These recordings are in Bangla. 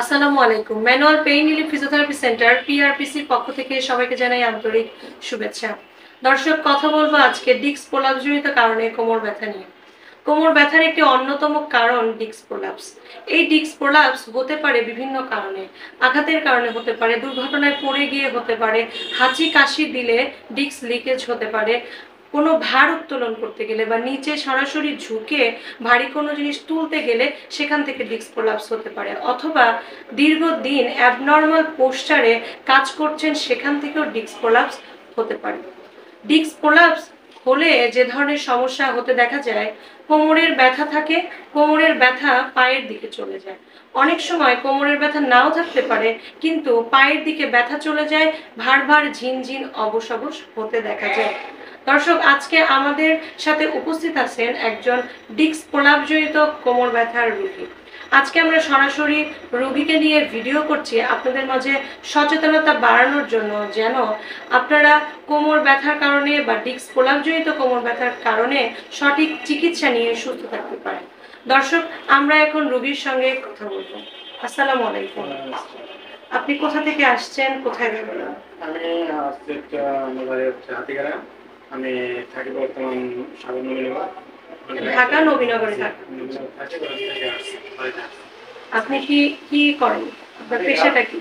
আসসালামু আলাইকুম। Manual pain relief physiotherapy centre, পিআরপিসির পক্ষ থেকে সবাইকে জানাই আন্তরিক শুভেচ্ছা। দর্শক, কথা বলব আজকে ডিক্স প্রলাপজনিত কারণে কোমর ব্যথা নিয়ে। কোমর ব্যথার একটি অন্যতম কারণ ডিক্স প্রলাপস। এই ডিক্স প্রলাপস হতে পারে বিভিন্ন কারণে। আঘাতের কারণে হতে পারে, দুর্ঘটনায় পড়ে গিয়ে হতে পারে, হাঁচি কাশি দিলে ডিক্স লিকেজ হতে পারে কোনো ভার উত্তোলন করতে গেলে বা নিচে সরাসরি ঝুঁকে ভারী কোনো জিনিস তুলতে গেলে সেখান থেকে ডিস্ক প্রলাপস হতে পারে। অথবা দীর্ঘদিন অ্যাবনর্মাল পোস্টারে কাজ করছেন সেখান থেকেও ডিস্ক প্রলাপস হতে পারে। ডিস্ক প্রলাপস হলে যে ধরনের সমস্যা হতে দেখা যায়, কোমরের ব্যথা থাকে, কোমরের ব্যথা পায়ের দিকে চলে যায়। অনেক সময় কোমরের ব্যথা নাও থাকতে পারে, কিন্তু পায়ের দিকে ব্যথা চলে যায়, ভার ভার ঝিনঝিন অবশ হতে দেখা যায়। দর্শক, আজকে আমাদের সাথে উপস্থিত আছেন একজন ডিক্স প্রলাপজনিত কোমর ব্যথার রোগী। আজকে আমরা সরাসরি রোগীকে নিয়ে ভিডিও করছি আপনাদের মাঝে সচেতনতা বাড়ানোর জন্য যেন আপনারা কোমর ব্যথার কারণে বা ডিক্স প্রলাপজনিত কোমর ব্যথার কারণে সঠিক চিকিৎসা নিয়ে সুস্থ থাকতে পারেন। দর্শক, আমরা এখন রোগীর সঙ্গে কথা বলব। আসসালামু আলাইকুম। আপনি কোথা থেকে আসছেন? কোথায় আমি আমি থাকি বর্তমান সাগর নবীনগর ঢাকা নবীনগরে থাকেন। আপনি কি কি করেন? আপনার পেশাটা কি।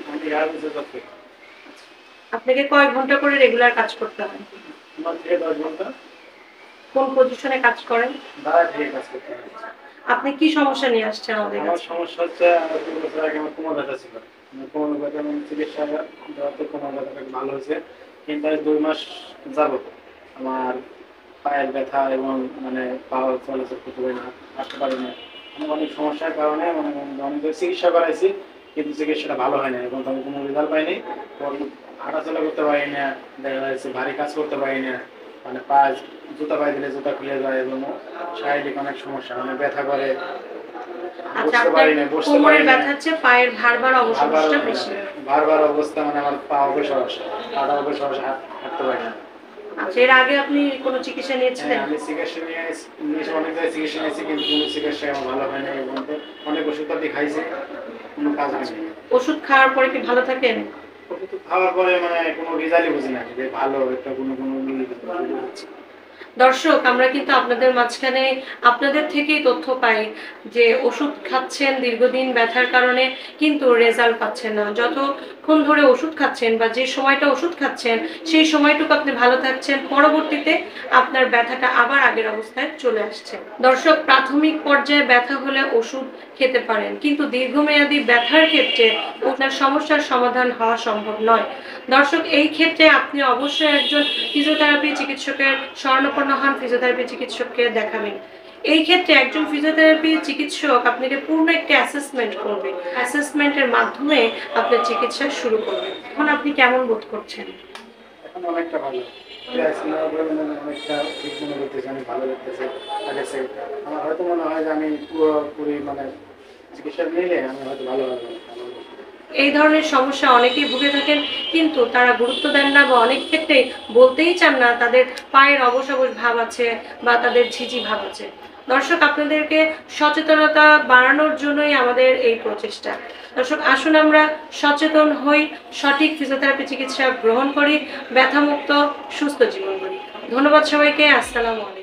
আপনাকে কয় ঘণ্টা করে রেগুলার কাজ করতে হয়? কোন পজিশনে কাজ করেন? আপনি কি সমস্যা নিয়ে আসছেন আমাদের আমার সমস্যা হচ্ছে আমার বছর আগে আমার কোমর ব্যথা ছিল। কোমর ব্যথা চিকিৎসা দেওয়াতে কোমর ব্যথাটা ভালো হয়েছে। কিন্তু দুই মাস যাবত। আমার পায়ের ব্যথা এবং মানে পা চলাচল করতে পারি না আসতে পারি না। আমার অনেক সমস্যার কারণে মানে অনেক চিকিৎসা করাইছি কিন্তু চিকিৎসাটা ভালো হয় না এবং আমি কোনো রেজাল্ট পাইনি। হাঁটাচলা করতে পারি না দেখা যাচ্ছে ভারী কাজ করতে পারি না। মানে পা জুতা পায়ে দিলে জুতা খুলে যায় এবং শারীরিক অনেক সমস্যা মানে ব্যথা করে। আচ্ছা বসতে পারি না বসতে পারি না পায়ের ভারবার বারবার বেশি। অবস্থা মানে আমার পা অবসর আসে পাটা অবসর আসে হাঁটতে পারি না। এর আগে আপনি কোনো চিকিৎসা নিয়েছিলেন? হ্যাঁ, আমি চিকিৎসা নিয়ে নিয়েছি অনেক জায়গায় চিকিৎসা নিয়েছি কিন্তু কোনো চিকিৎসা আমার ভালো হয় না এবং অনেক ওষুধপাতি খাইছি কোনো কাজ হয়নি। ওষুধ খাওয়ার পরে কি ভালো থাকেন? খাওয়ার পরে মানে কোনো রেজাল্টই বুঝি না যে ভালো একটা কোনো কোনো হচ্ছে। দর্শক, আমরা কিন্তু আপনাদের মাঝখানে আপনাদের থেকেই তথ্য পাই যে ওষুধ খাচ্ছেন, দীর্ঘদিন ব্যথার কারণে কিন্তু রেজাল্ট পাচ্ছেন না। যতক্ষণ ধরে ওষুধ খাচ্ছেন বা যে সময়টা ওষুধ খাচ্ছেন, সেই সময়টুকু আপনি ভালো থাকছেন, পরবর্তীতে আপনার ব্যথাটা আবার আগের অবস্থায় চলে আসছে। দর্শক, প্রাথমিক পর্যায়ে ব্যথা হলে ওষুধ খেতে পারেন, কিন্তু দীর্ঘমেয়াদী ব্যথার ক্ষেত্রে আপনার সমস্যার সমাধান হওয়া সম্ভব নয়। দর্শক, এই ক্ষেত্রে আপনি অবশ্যই একজন ফিজিওথেরাপি চিকিৎসকের স্বর্ণপন্ন হন ফিজিওথেরাপি চিকিৎসককে দেখাবেন। এই ক্ষেত্রে একজন ফিজিওথেরাপি চিকিৎসক আপনাকে পূর্ণ একটি অ্যাসেসমেন্ট করবে। অ্যাসেসমেন্টের মাধ্যমে আপনার চিকিৎসা শুরু করবে। এখন আপনি কেমন বোধ করছেন? আমার হয়তো মনে হয় যে আমি পুরোপুরি মানে চিকিৎসা নিলে আমি হয়তো ভালো হবে। এই ধরনের সমস্যা অনেকেই ভুগে থাকেন, কিন্তু তারা গুরুত্ব দেন না বা অনেক ক্ষেত্রেই বলতেই চান না তাদের পায়ের অবশ ভাব আছে বা তাদের ঝিঝি ভাব আছে। দর্শক, আপনাদেরকে সচেতনতা বাড়ানোর জন্যই আমাদের এই প্রচেষ্টা। দর্শক, আসুন আমরা সচেতন হই, সঠিক ফিজিওথেরাপি চিকিৎসা গ্রহণ করি, ব্যথামুক্ত, সুস্থ জীবন করি। ধন্যবাদ সবাইকে, আসসালামু আলাইকুম।